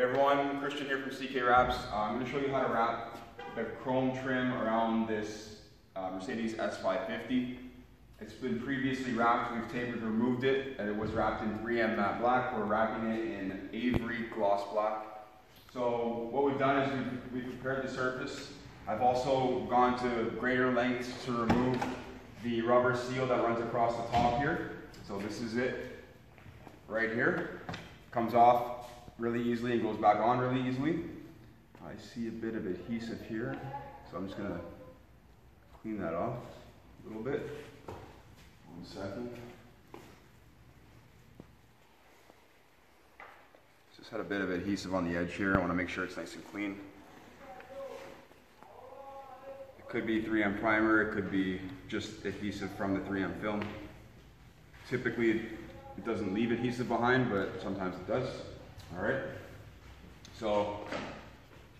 Hey everyone, Christian here from CK Wraps. Uh, I'm going to show you how to wrap the chrome trim around this uh, Mercedes S550. It's been previously wrapped, we've tapered, removed it, and it was wrapped in 3M matte black. We're wrapping it in Avery gloss black. So what we've done is we've, we've prepared the surface. I've also gone to greater lengths to remove the rubber seal that runs across the top here. So this is it right here. Comes off really easily and goes back on really easily. I see a bit of adhesive here, so I'm just gonna clean that off a little bit. One second. Just had a bit of adhesive on the edge here. I wanna make sure it's nice and clean. It could be 3M primer, it could be just adhesive from the 3M film. Typically, it doesn't leave adhesive behind, but sometimes it does. All right. So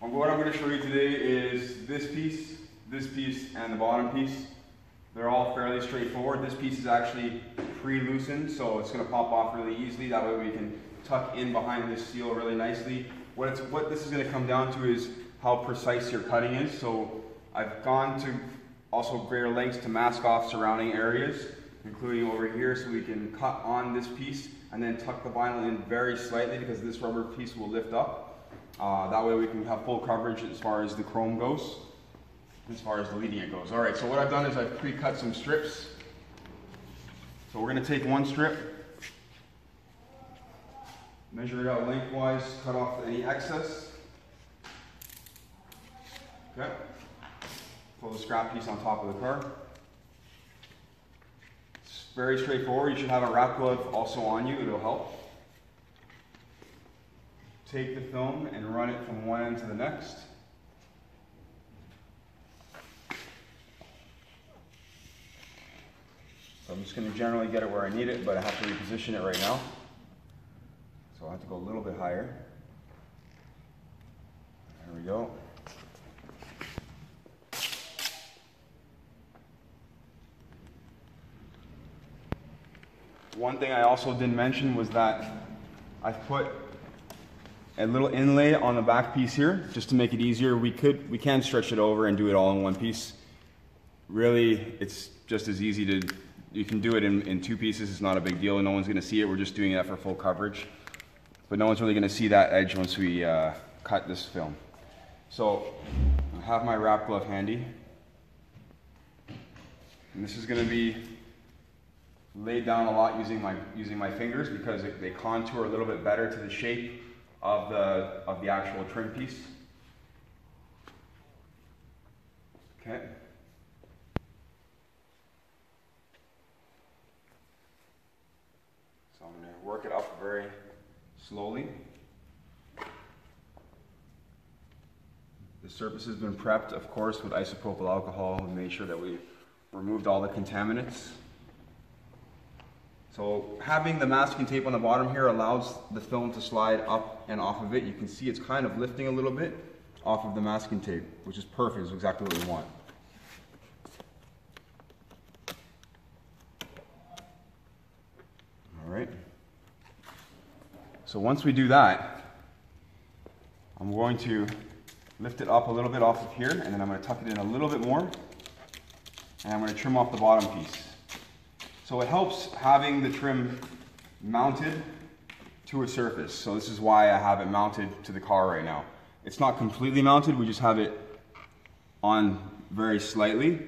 um, what I'm going to show you today is this piece, this piece, and the bottom piece. They're all fairly straightforward. This piece is actually pre-loosened, so it's going to pop off really easily. That way we can tuck in behind this seal really nicely. What, it's, what this is going to come down to is how precise your cutting is. So I've gone to also greater lengths to mask off surrounding areas, including over here, so we can cut on this piece and then tuck the vinyl in very slightly because this rubber piece will lift up. Uh, that way we can have full coverage as far as the chrome goes, as far as the leading it goes. All right, so what I've done is I've pre-cut some strips. So we're gonna take one strip, measure it out lengthwise, cut off any excess. Okay, pull the scrap piece on top of the car. Very straightforward. You should have a wrap glove also on you. It'll help. Take the film and run it from one end to the next. So I'm just going to generally get it where I need it, but I have to reposition it right now. So I have to go a little bit higher. There we go. One thing I also didn't mention was that I've put a little inlay on the back piece here just to make it easier. We could, we can stretch it over and do it all in one piece. Really, it's just as easy to, you can do it in, in two pieces. It's not a big deal. And no one's gonna see it. We're just doing that for full coverage. But no one's really gonna see that edge once we uh, cut this film. So I have my wrap glove handy. And this is gonna be laid down a lot using my, using my fingers because it, they contour a little bit better to the shape of the, of the actual trim piece. Okay. So I'm going to work it up very slowly. The surface has been prepped, of course, with isopropyl alcohol and made sure that we removed all the contaminants. So having the masking tape on the bottom here allows the film to slide up and off of it. You can see it's kind of lifting a little bit off of the masking tape, which is perfect, it's exactly what we want. All right. So once we do that, I'm going to lift it up a little bit off of here, and then I'm going to tuck it in a little bit more, and I'm going to trim off the bottom piece. So it helps having the trim mounted to a surface. So this is why I have it mounted to the car right now. It's not completely mounted, we just have it on very slightly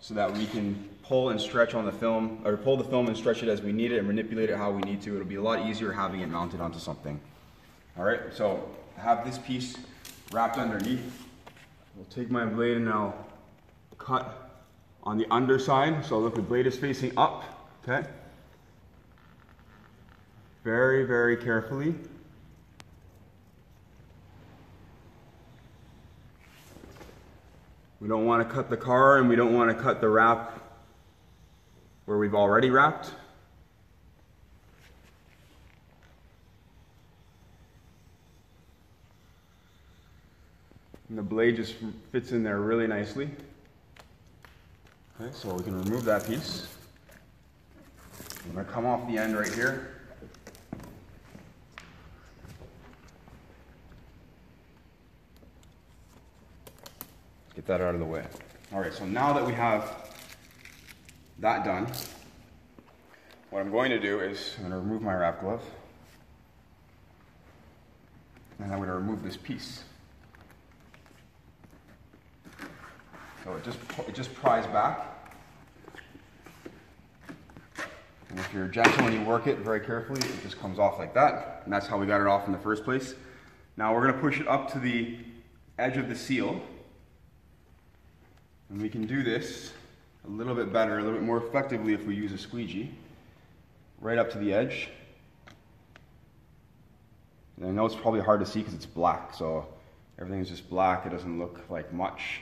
so that we can pull and stretch on the film, or pull the film and stretch it as we need it and manipulate it how we need to. It'll be a lot easier having it mounted onto something. All right, so I have this piece wrapped underneath. I'll take my blade and I'll cut on the underside. So look, the blade is facing up, okay? Very, very carefully. We don't want to cut the car and we don't want to cut the wrap where we've already wrapped. And the blade just fits in there really nicely. Okay, so we can remove that piece. I'm going to come off the end right here. Get that out of the way. All right, so now that we have that done, what I'm going to do is I'm going to remove my wrap glove and I'm going to remove this piece. So it just, it just pries back. And if you're gentle and you work it very carefully, it just comes off like that. And that's how we got it off in the first place. Now we're gonna push it up to the edge of the seal. And we can do this a little bit better, a little bit more effectively if we use a squeegee. Right up to the edge. And I know it's probably hard to see because it's black, so everything is just black. It doesn't look like much.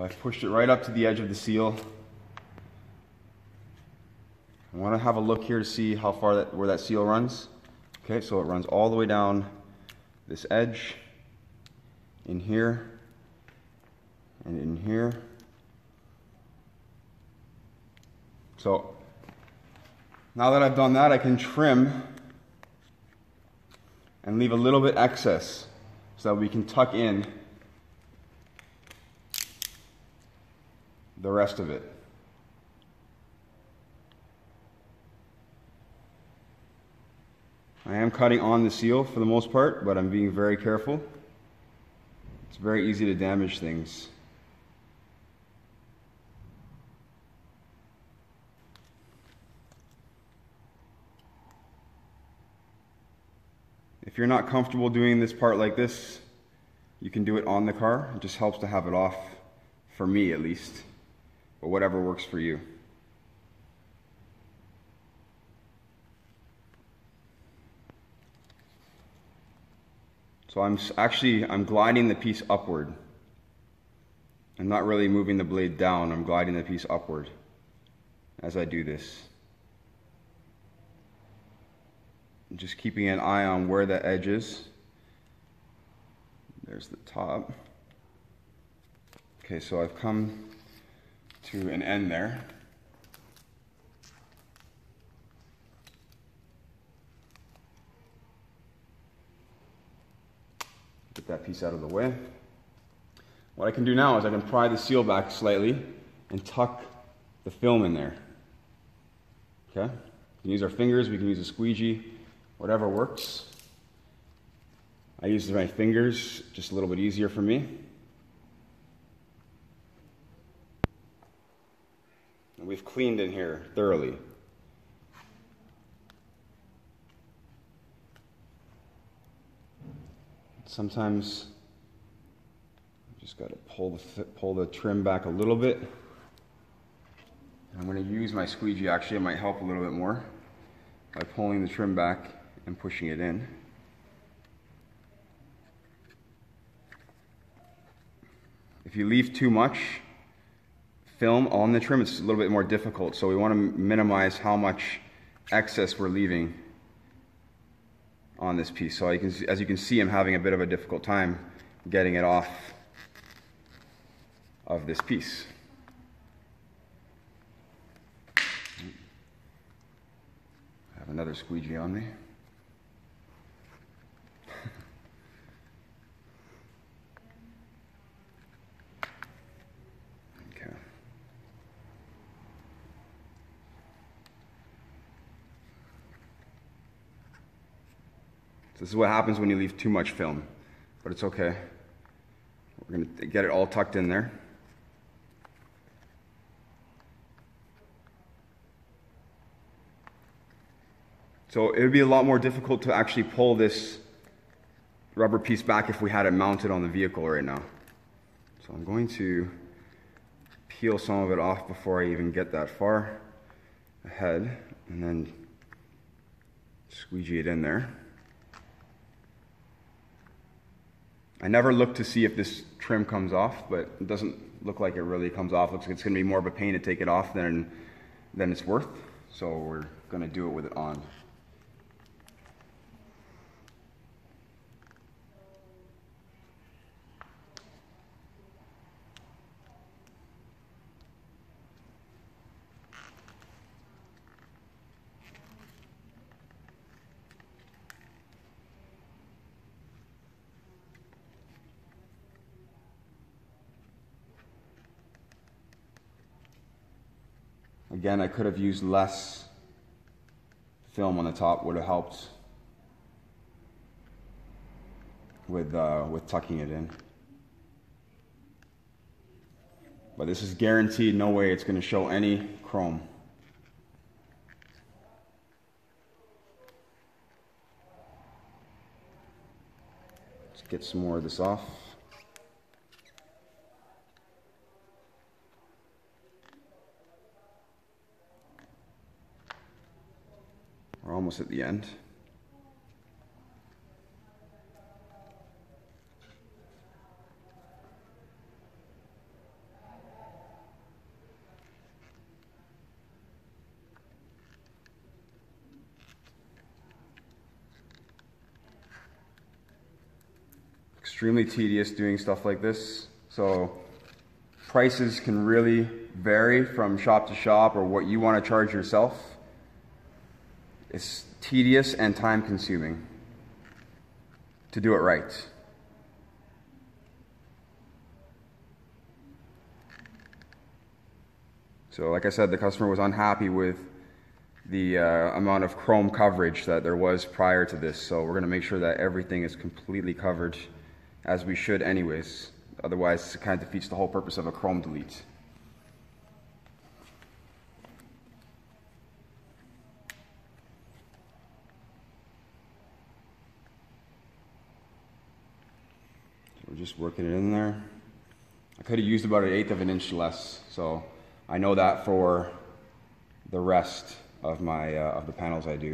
I've pushed it right up to the edge of the seal. I want to have a look here to see how far that where that seal runs. Okay, so it runs all the way down this edge, in here, and in here. So now that I've done that, I can trim and leave a little bit excess so that we can tuck in the rest of it. I am cutting on the seal for the most part, but I'm being very careful. It's very easy to damage things. If you're not comfortable doing this part like this, you can do it on the car. It just helps to have it off, for me at least, but whatever works for you. So I'm actually, I'm gliding the piece upward. I'm not really moving the blade down, I'm gliding the piece upward as I do this. Just keeping an eye on where the edge is. There's the top. Okay, so I've come to an end there. Get that piece out of the way. What I can do now is I can pry the seal back slightly and tuck the film in there. Okay? We can use our fingers, we can use a squeegee, whatever works. I use my fingers, just a little bit easier for me. We've cleaned in here thoroughly. Sometimes just got to pull the, pull the trim back a little bit. I'm going to use my squeegee, actually it might help a little bit more by pulling the trim back and pushing it in. If you leave too much film on the trim, it's a little bit more difficult. So we want to minimize how much excess we're leaving on this piece. So you can, as you can see, I'm having a bit of a difficult time getting it off of this piece. I have another squeegee on me. So this is what happens when you leave too much film, but it's okay. We're going to get it all tucked in there. So it would be a lot more difficult to actually pull this rubber piece back if we had it mounted on the vehicle right now. So I'm going to peel some of it off before I even get that far ahead and then squeegee it in there. I never look to see if this trim comes off, but it doesn't look like it really comes off. Looks like it's going to be more of a pain to take it off than, than it's worth. So we're going to do it with it on. Again, I could have used less film on the top, would have helped with, uh, with tucking it in. But this is guaranteed, no way it's going to show any chrome. Let's get some more of this off. We're almost at the end. extremely tedious doing stuff like this. So prices can really vary from shop to shop or what you want to charge yourself. It's tedious and time consuming to do it right. So like I said, the customer was unhappy with the uh, amount of chrome coverage that there was prior to this. So we're going to make sure that everything is completely covered as we should anyways. Otherwise, it kind of defeats the whole purpose of a Chrome delete. So we're just working it in there. I could have used about an eighth of an inch less, so I know that for the rest of my uh, of the panels I do.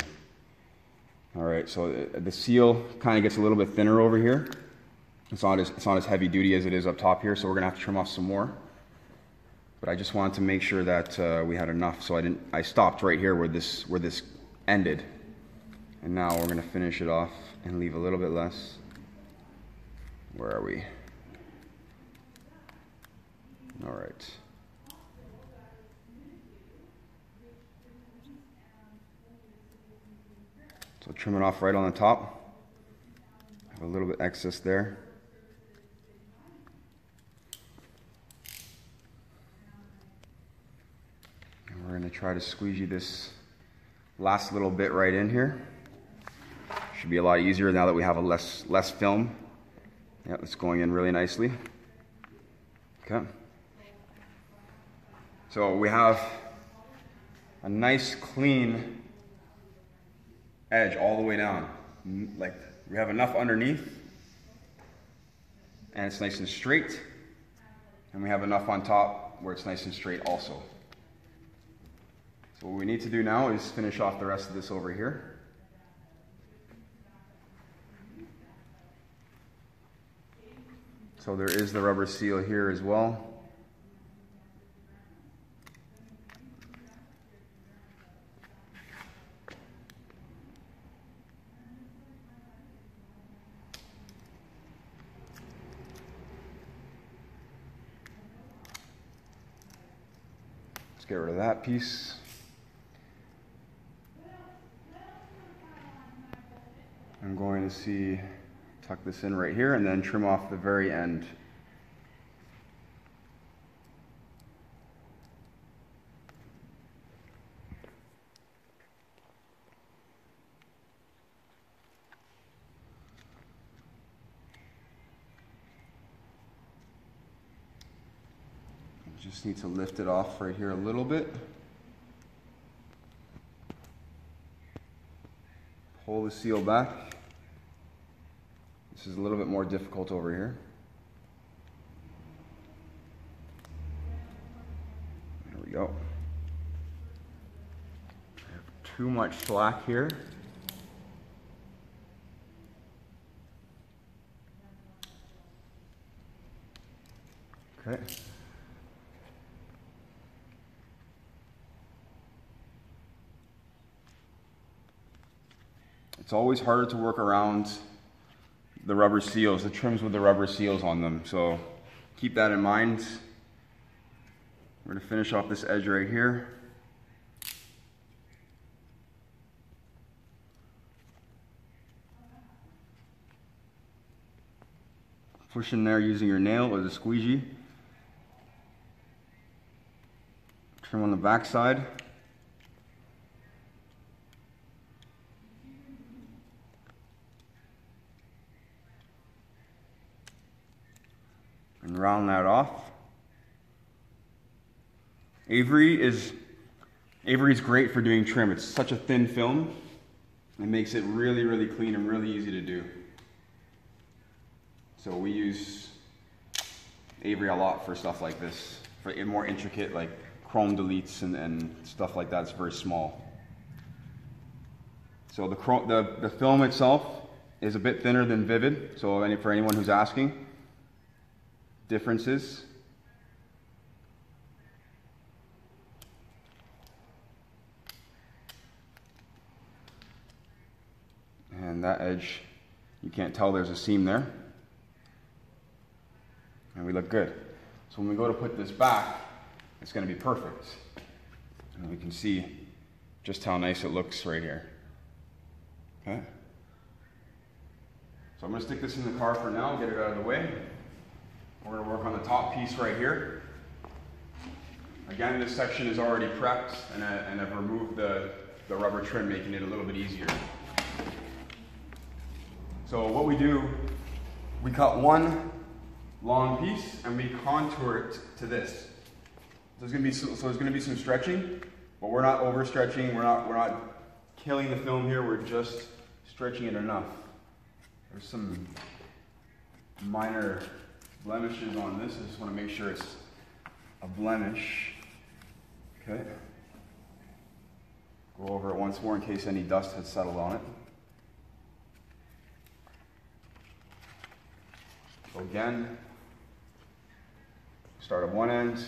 All right, so the seal kind of gets a little bit thinner over here. It's not, as, it's not as heavy duty as it is up top here, so we're gonna have to trim off some more. But I just wanted to make sure that uh, we had enough, so I didn't. I stopped right here where this where this ended, and now we're gonna finish it off and leave a little bit less. Where are we? All right. So trim it off right on the top. Have a little bit excess there. And we're going to try to squeegee this last little bit right in here. Should be a lot easier now that we have a less, less film. Yeah, it's going in really nicely. Okay. So we have a nice clean edge all the way down. Mm, like we have enough underneath and it's nice and straight. And we have enough on top where it's nice and straight also. So what we need to do now is finish off the rest of this over here. So there is the rubber seal here as well. Let's get rid of that piece. I'm going to see, tuck this in right here and then trim off the very end. Just need to lift it off right here a little bit. Pull the seal back. This is a little bit more difficult over here. There we go. too much slack here. Okay. It's always harder to work around the rubber seals, the trims with the rubber seals on them. So keep that in mind. We're gonna finish off this edge right here. Push in there using your nail or the squeegee. trim on the back side. Round that off. Avery is Avery is great for doing trim. It's such a thin film. It makes it really, really clean and really easy to do. So we use Avery a lot for stuff like this. For more intricate, like chrome deletes and, and stuff like that, it's very small. So the, the, the film itself is a bit thinner than Vivid. So any, for anyone who's asking, differences. And that edge, you can't tell there's a seam there and we look good. So when we go to put this back, it's going to be perfect. And we can see just how nice it looks right here. Okay? So I'm going to stick this in the car for now, get it out of the way. We're going to work on the top piece right here. Again, this section is already prepped and, I, and I've removed the, the rubber trim, making it a little bit easier. So what we do, we cut one long piece and we contour it to this. There's gonna be so, so there's gonna be some stretching, but we're not overstretching. We're not we're not killing the film here. We're just stretching it enough. There's some minor blemishes on this. I just want to make sure it's a blemish. Okay. Go over it once more in case any dust had settled on it. Again, Start at one end,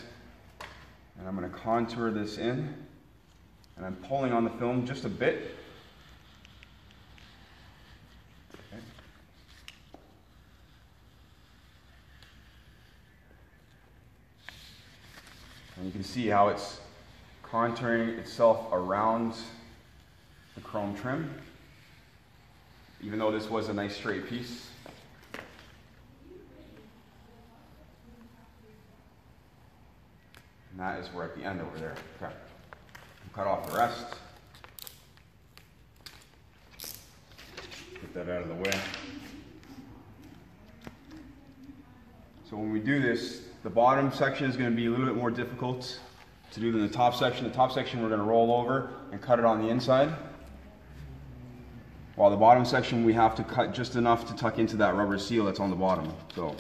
and I'm going to contour this in, and I'm pulling on the film just a bit. Okay. And you can see how it's contouring itself around the chrome trim. Even though this was a nice straight piece, And that is we're at the end over there. Okay. Cut off the rest. Get that out of the way. So when we do this, the bottom section is going to be a little bit more difficult to do than the top section. The top section we're going to roll over and cut it on the inside. While the bottom section we have to cut just enough to tuck into that rubber seal that's on the bottom. So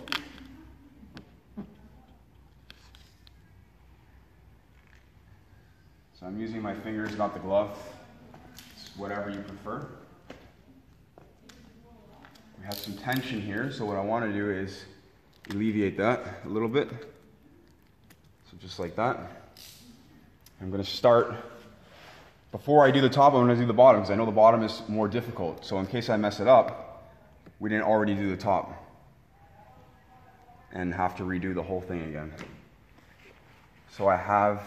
So I'm using my fingers, not the glove. It's whatever you prefer. We have some tension here, so what I want to do is alleviate that a little bit. So just like that. I'm going to start, before I do the top, I'm going to do the bottom, because I know the bottom is more difficult. So in case I mess it up, we didn't already do the top. And have to redo the whole thing again. So I have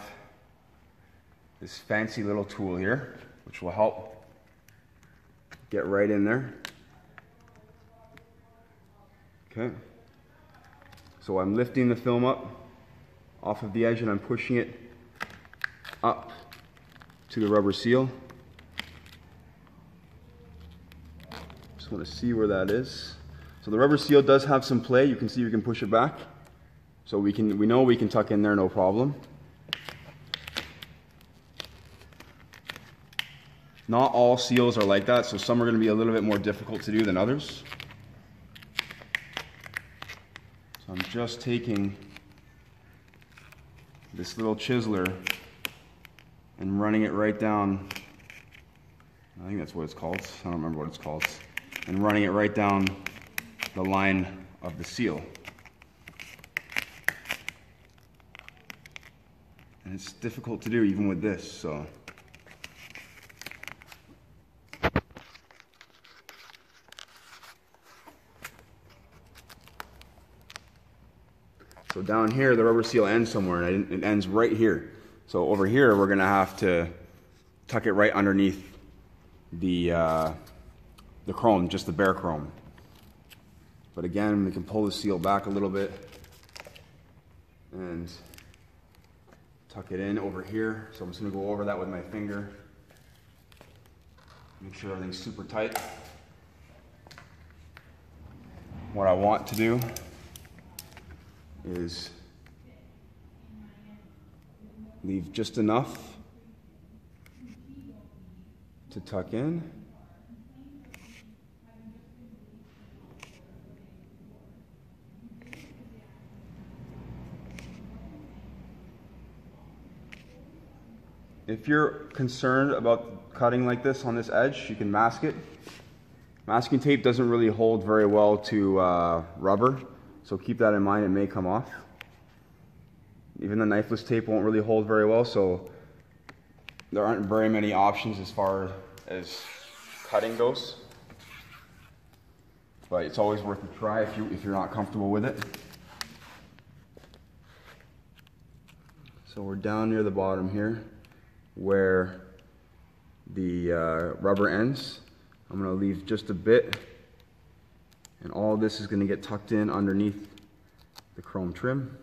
this fancy little tool here, which will help get right in there. Okay. So I'm lifting the film up off of the edge and I'm pushing it up to the rubber seal. Just want to see where that is. So the rubber seal does have some play. You can see we can push it back. So we can we know we can tuck in there no problem. Not all seals are like that, so some are going to be a little bit more difficult to do than others. So I'm just taking this little chiseler and running it right down. I think that's what it's called. I don't remember what it's called. And running it right down the line of the seal. And it's difficult to do even with this, so. So down here, the rubber seal ends somewhere, and it ends right here. So over here, we're gonna have to tuck it right underneath the, uh, the chrome, just the bare chrome. But again, we can pull the seal back a little bit and tuck it in over here. So I'm just gonna go over that with my finger. Make sure everything's super tight. What I want to do is leave just enough to tuck in. If you're concerned about cutting like this on this edge, you can mask it. Masking tape doesn't really hold very well to uh, rubber, so keep that in mind, it may come off. Even the knifeless tape won't really hold very well, so there aren't very many options as far as cutting goes. But it's always worth a try if, you, if you're not comfortable with it. So we're down near the bottom here where the uh, rubber ends. I'm gonna leave just a bit and all this is gonna get tucked in underneath the chrome trim.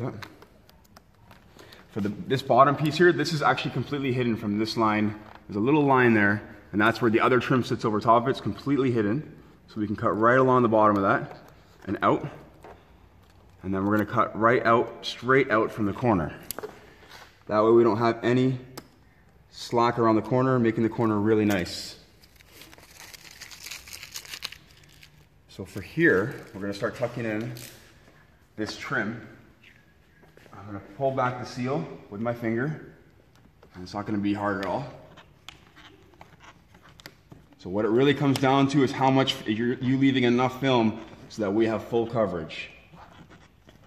Okay. For the, this bottom piece here, this is actually completely hidden from this line. There's a little line there, and that's where the other trim sits over top of it. It's completely hidden. So we can cut right along the bottom of that and out. And then we're gonna cut right out, straight out from the corner. That way we don't have any slack around the corner, making the corner really nice. So for here, we're gonna start tucking in this trim. I'm gonna pull back the seal with my finger, and it's not gonna be hard at all. So what it really comes down to is how much you're you leaving enough film so that we have full coverage.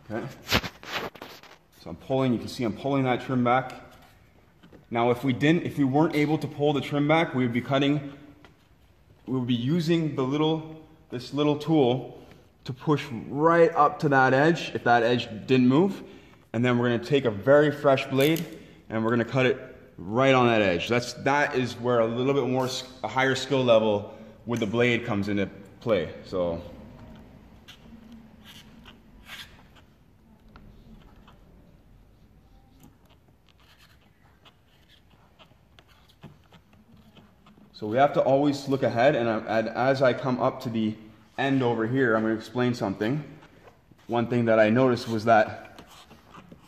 Okay? So I'm pulling, you can see I'm pulling that trim back. Now if we didn't, if we weren't able to pull the trim back, we would be cutting, we would be using the little, this little tool to push right up to that edge if that edge didn't move. And then we're gonna take a very fresh blade and we're gonna cut it right on that edge. That's, that is where a little bit more, a higher skill level with the blade comes into play. So So we have to always look ahead, and, uh, and as I come up to the end over here, I'm going to explain something. One thing that I noticed was that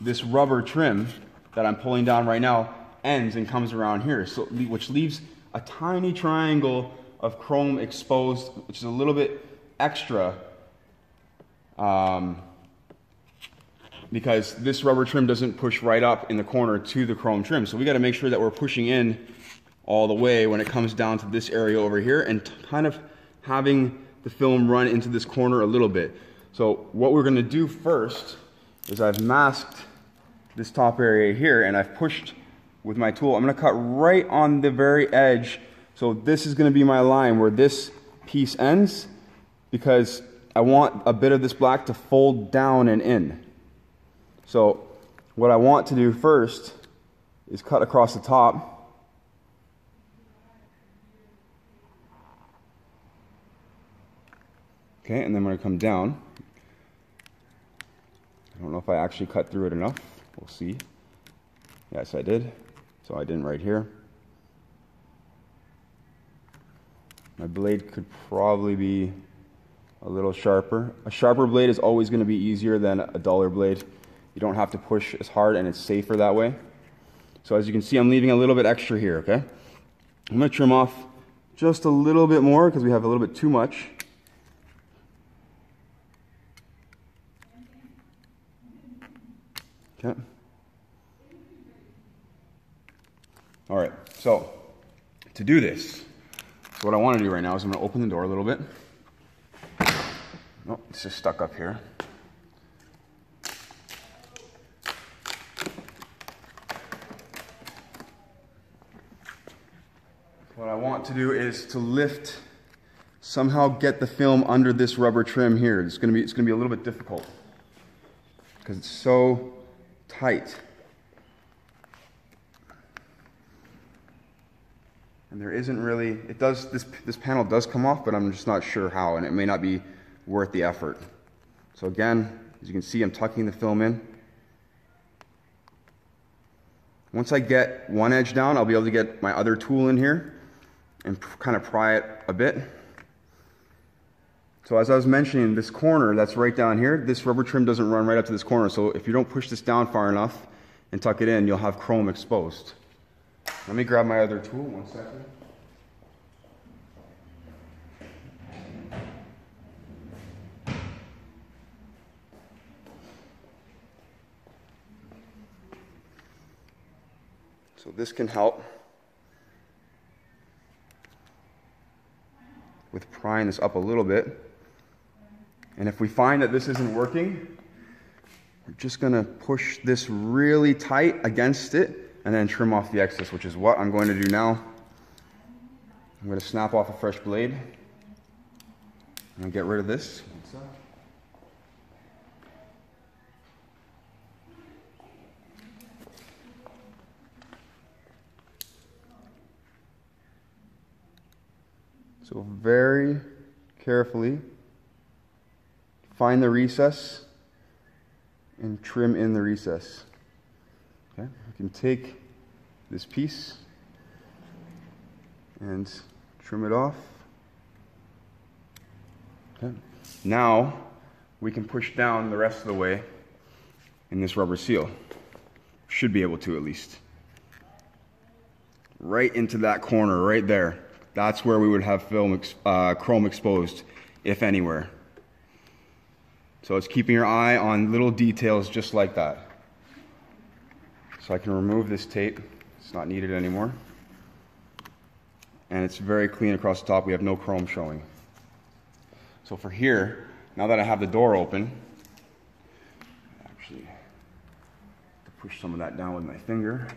this rubber trim that I'm pulling down right now ends and comes around here, so, which leaves a tiny triangle of chrome exposed, which is a little bit extra um, because this rubber trim doesn't push right up in the corner to the chrome trim. So we got to make sure that we're pushing in all the way when it comes down to this area over here and kind of having the film run into this corner a little bit. So what we're gonna do first is I've masked this top area here and I've pushed with my tool. I'm gonna cut right on the very edge. So this is gonna be my line where this piece ends because I want a bit of this black to fold down and in. So what I want to do first is cut across the top Okay, and then going to come down. I don't know if I actually cut through it enough. We'll see. Yes, I did. So I didn't right here. My blade could probably be a little sharper. A sharper blade is always going to be easier than a duller blade. You don't have to push as hard and it's safer that way. So as you can see, I'm leaving a little bit extra here, okay? I'm going to trim off just a little bit more because we have a little bit too much. Okay. All right, so to do this, so what I want to do right now is I'm going to open the door a little bit. Oh, it's just stuck up here. What I want to do is to lift, somehow get the film under this rubber trim here. It's going to be, it's going to be a little bit difficult because it's so tight. And there isn't really, it does, this, this panel does come off, but I'm just not sure how, and it may not be worth the effort. So again, as you can see, I'm tucking the film in. Once I get one edge down, I'll be able to get my other tool in here and kind of pry it a bit. So as I was mentioning, this corner that's right down here, this rubber trim doesn't run right up to this corner. So if you don't push this down far enough and tuck it in, you'll have chrome exposed. Let me grab my other tool, one second. So this can help with prying this up a little bit. And if we find that this isn't working, we're just gonna push this really tight against it and then trim off the excess, which is what I'm going to do now. I'm going to snap off a fresh blade and get rid of this. So very carefully find the recess and trim in the recess. Okay, we can take this piece and trim it off. Okay. Now we can push down the rest of the way in this rubber seal. Should be able to at least. Right into that corner, right there. That's where we would have film ex uh, chrome exposed, if anywhere. So it's keeping your eye on little details just like that. So I can remove this tape. It's not needed anymore. And it's very clean across the top. We have no chrome showing. So for here, now that I have the door open, actually to push some of that down with my finger.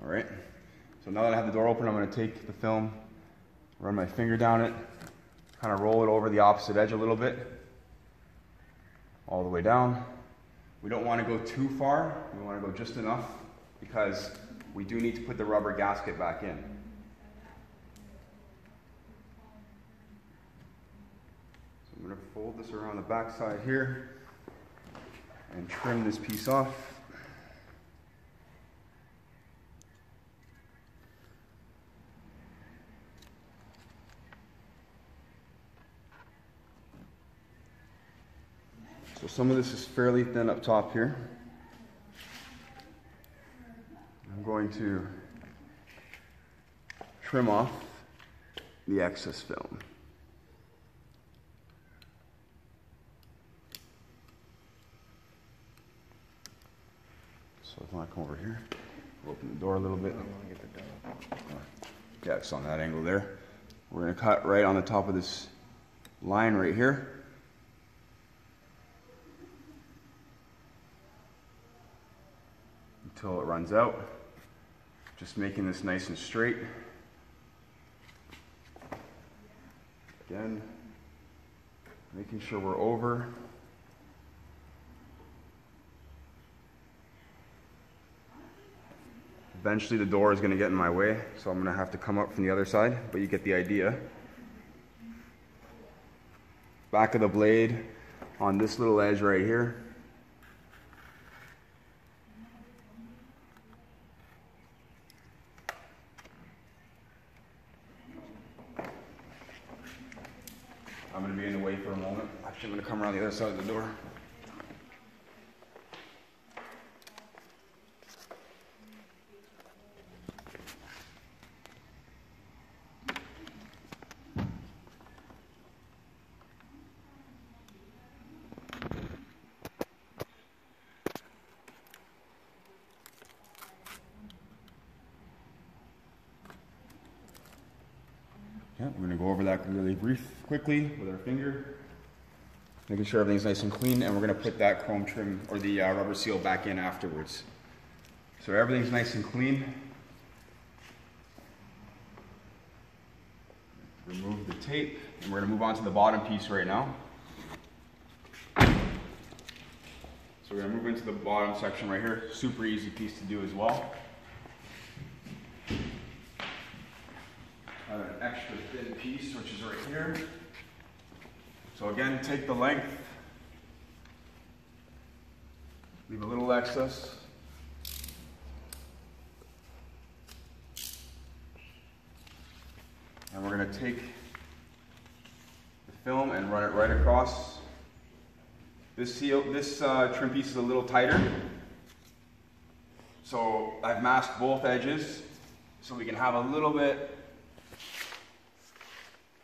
All right. So now that I have the door open, I'm going to take the film, run my finger down it, kind of roll it over the opposite edge a little bit, all the way down. We don't want to go too far. We want to go just enough because we do need to put the rubber gasket back in. So I'm going to fold this around the back side here and trim this piece off. So some of this is fairly thin up top here. I'm going to trim off the excess film. So if I come over here, open the door a little bit. Yeah, it's on that angle there. We're going to cut right on the top of this line right here. Until it runs out. Just making this nice and straight. Again, making sure we're over. Eventually the door is going to get in my way, so I'm going to have to come up from the other side, but you get the idea. Back of the blade on this little edge right here. I'm going to be in the way for a moment. Actually, I'm going to come around the other side of the door. Yeah, we're gonna go over that really brief, quickly with our finger. Making sure everything's nice and clean, and we're gonna put that chrome trim or the uh, rubber seal back in afterwards. So everything's nice and clean. Remove the tape, and we're gonna move on to the bottom piece right now. So we're gonna move into the bottom section right here. Super easy piece to do as well. I have an extra thin piece, which is right here. So again, take the length, leave a little excess. And we're gonna take the film and run it right across. This seal, this uh, trim piece is a little tighter. So I've masked both edges so we can have a little bit,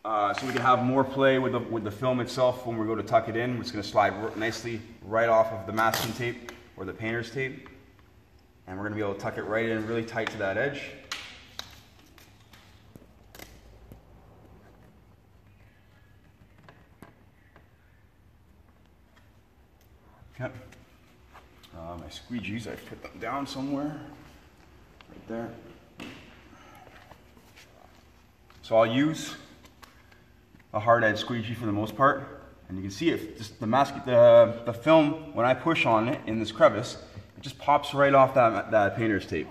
uh, so we can have more play with the, with the film itself when we go to tuck it in. It's gonna slide nicely right off of the masking tape or the painter's tape. And we're gonna be able to tuck it right in really tight to that edge. Yep. Uh, my squeegees, I put them down somewhere. Right there. So I'll use a hard edge squeegee for the most part. And you can see it, just the mask, the, the film, when I push on it in this crevice, it just pops right off that, that painter's tape.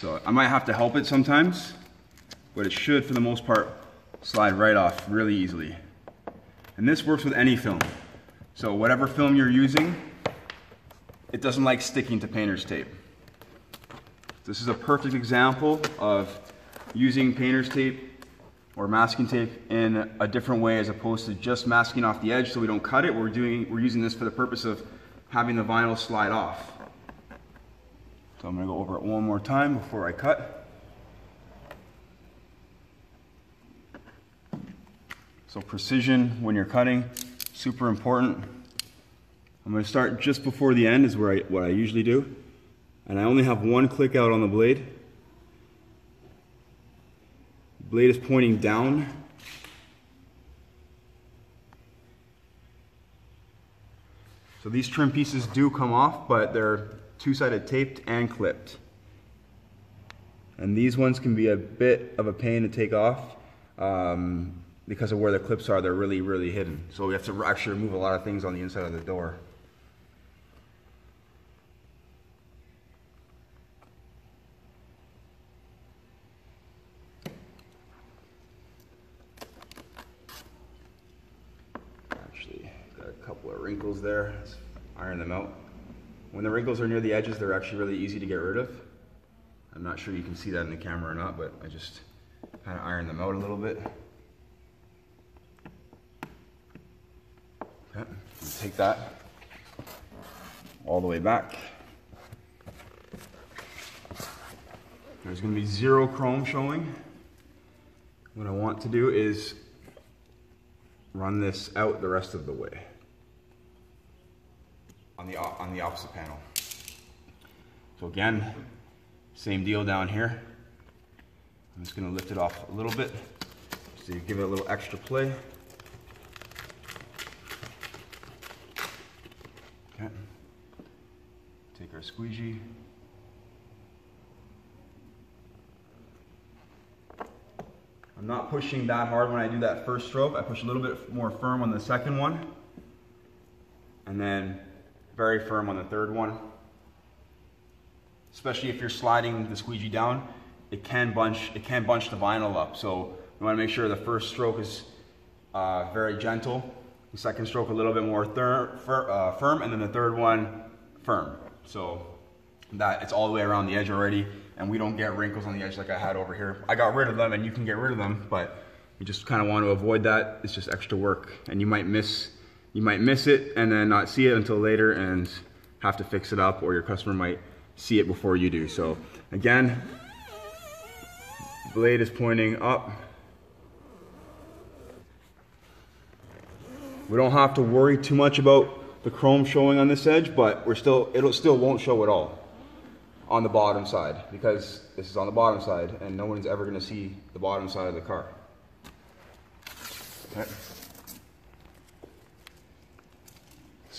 So I might have to help it sometimes, but it should, for the most part, slide right off really easily. And this works with any film. So whatever film you're using, it doesn't like sticking to painter's tape. This is a perfect example of using painter's tape or masking tape in a different way as opposed to just masking off the edge so we don't cut it. We're, doing, we're using this for the purpose of having the vinyl slide off. So I'm gonna go over it one more time before I cut. So precision when you're cutting, super important. I'm gonna start just before the end is where I, what I usually do. And I only have one click out on the blade. Blade is pointing down. So these trim pieces do come off, but they're two-sided taped and clipped. And these ones can be a bit of a pain to take off um, because of where the clips are. They're really, really hidden. So we have to actually remove a lot of things on the inside of the door. Wrinkles there. Let's iron them out. When the wrinkles are near the edges, they're actually really easy to get rid of. I'm not sure you can see that in the camera or not, but I just kind of iron them out a little bit. Okay, take that all the way back. There's going to be zero chrome showing. What I want to do is run this out the rest of the way on the, on the opposite panel. So again, same deal down here. I'm just gonna lift it off a little bit so you give it a little extra play. Okay. Take our squeegee. I'm not pushing that hard when I do that first stroke. I push a little bit more firm on the second one. And then very firm on the third one. Especially if you're sliding the squeegee down, it can bunch, it can bunch the vinyl up. So you wanna make sure the first stroke is uh, very gentle, the second stroke a little bit more fir uh, firm, and then the third one firm. So that it's all the way around the edge already, and we don't get wrinkles on the edge like I had over here. I got rid of them, and you can get rid of them, but you just kind of want to avoid that. It's just extra work, and you might miss you might miss it and then not see it until later and have to fix it up or your customer might see it before you do. So again, blade is pointing up. We don't have to worry too much about the chrome showing on this edge, but we're still, it will still won't show at all on the bottom side because this is on the bottom side and no one's ever gonna see the bottom side of the car. Okay.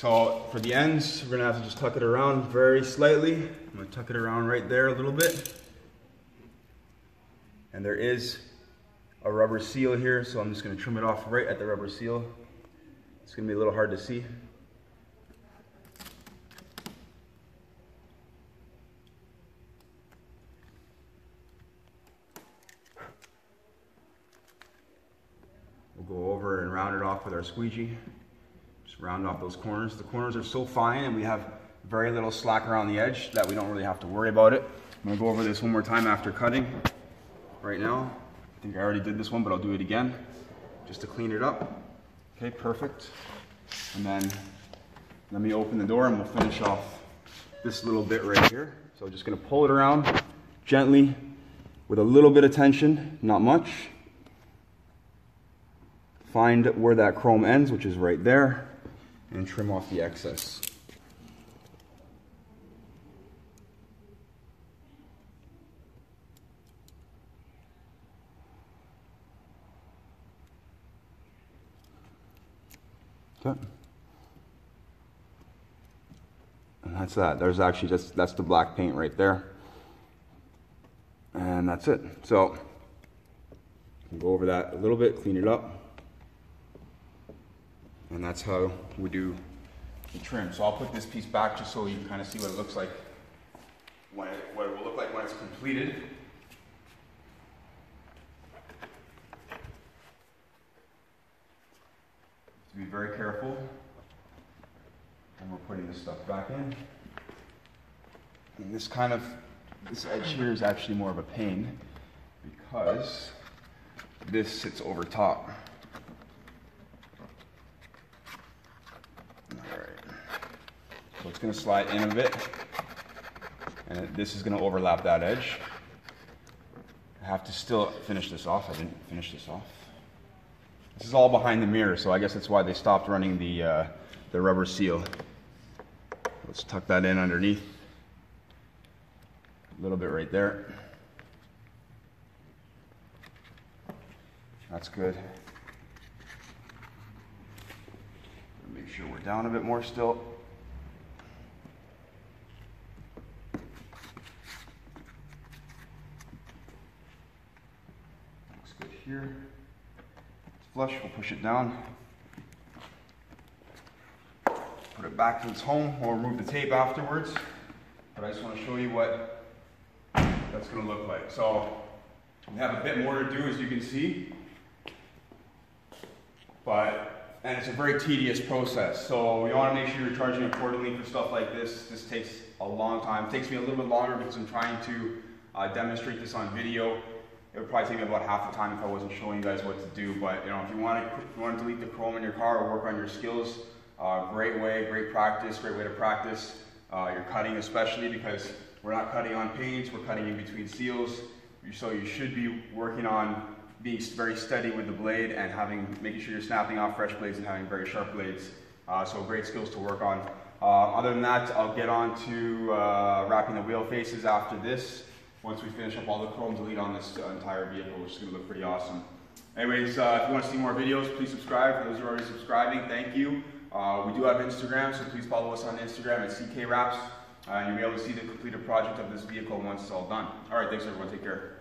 So for the ends, we're gonna have to just tuck it around very slightly. I'm gonna tuck it around right there a little bit. And there is a rubber seal here, so I'm just gonna trim it off right at the rubber seal. It's gonna be a little hard to see. We'll go over and round it off with our squeegee. Just round off those corners. The corners are so fine and we have very little slack around the edge that we don't really have to worry about it. I'm gonna go over this one more time after cutting right now. I think I already did this one, but I'll do it again just to clean it up. Okay, perfect. And then let me open the door and we'll finish off this little bit right here. So just gonna pull it around gently with a little bit of tension, not much. Find where that chrome ends, which is right there, and trim off the excess. Okay. And that's that. There's actually just, that's the black paint right there. And that's it. So, go over that a little bit, clean it up. And that's how we do the trim. So I'll put this piece back just so you can kind of see what it looks like, when it, what it will look like when it's completed. To be very careful when we're putting this stuff back in. And this kind of, this edge here is actually more of a pain because this sits over top. So it's to slide in a bit. And this is going to overlap that edge. I have to still finish this off. I didn't finish this off. This is all behind the mirror, so I guess that's why they stopped running the, uh, the rubber seal. Let's tuck that in underneath. A little bit right there. That's good. Make sure we're down a bit more still. Here flush, we'll push it down. Put it back to its home. We'll remove the tape afterwards. But I just want to show you what that's going to look like. So we have a bit more to do as you can see. But, and it's a very tedious process. So you want to make sure you're charging accordingly for stuff like this. This takes a long time. It takes me a little bit longer because I'm trying to uh, demonstrate this on video it would probably take me about half the time if I wasn't showing you guys what to do. But you know, if you want to, if you want to delete the chrome in your car or work on your skills, uh, great way, great practice, great way to practice uh, your cutting, especially because we're not cutting on paints, we're cutting in between seals. So you should be working on being very steady with the blade and having, making sure you're snapping off fresh blades and having very sharp blades. Uh, so great skills to work on. Uh, other than that, I'll get on to uh, wrapping the wheel faces after this once we finish up all the chrome delete on this uh, entire vehicle, which is going to look pretty awesome. Anyways, uh, if you want to see more videos, please subscribe. For those who are already subscribing, thank you. Uh, we do have Instagram, so please follow us on Instagram at CK Wraps. Uh, you'll be able to see the completed project of this vehicle once it's all done. All right, thanks everyone. Take care.